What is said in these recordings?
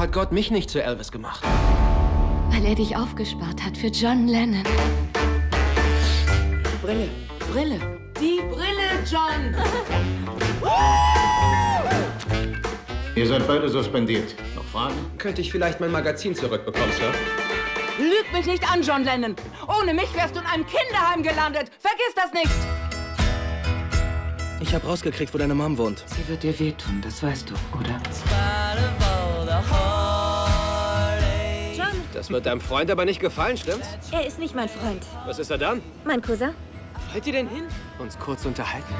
hat Gott mich nicht zu Elvis gemacht? Weil er dich aufgespart hat für John Lennon. Brille. Brille. Die Brille, John! Ihr seid beide suspendiert. Noch Fragen? Könnte ich vielleicht mein Magazin zurückbekommen, Sir? Lüg mich nicht an, John Lennon! Ohne mich wärst du in einem Kinderheim gelandet! Vergiss das nicht! Ich habe rausgekriegt, wo deine Mom wohnt. Sie wird dir wehtun, das weißt du, oder? John, Das wird deinem Freund aber nicht gefallen, stimmt's? er ist nicht mein Freund. Was ist er dann? Mein Cousin? Wollt ihr denn hin? Uns kurz unterhalten?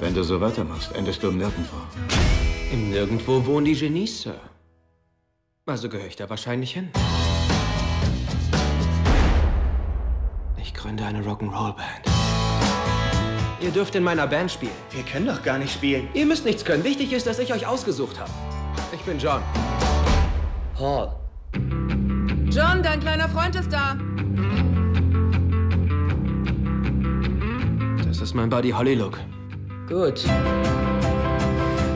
Wenn du so weitermachst, endest du im Nirgendwo. Im Nirgendwo wohnen die Genies, Sir. Also gehöre ich da wahrscheinlich hin. Ich gründe eine Rock'n'Roll-Band. Ihr dürft in meiner Band spielen. Wir können doch gar nicht spielen. Ihr müsst nichts können. Wichtig ist, dass ich euch ausgesucht habe. Ich bin John. Paul. John, dein kleiner Freund ist da! Das ist mein Buddy Holly Look. Gut.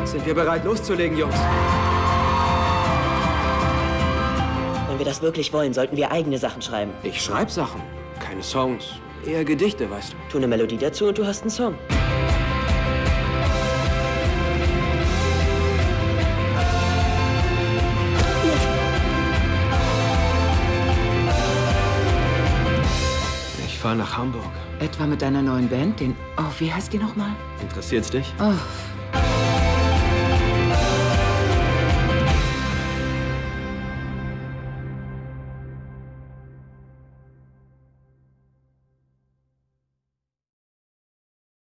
Sind wir bereit, loszulegen, Jungs? Wenn wir das wirklich wollen, sollten wir eigene Sachen schreiben. Ich schreibe Sachen. Keine Songs. Eher Gedichte, weißt du. Tu eine Melodie dazu und du hast einen Song. Ich fahre nach Hamburg. Etwa mit deiner neuen Band, den... Oh, wie heißt die nochmal? Interessiert's dich? Oh,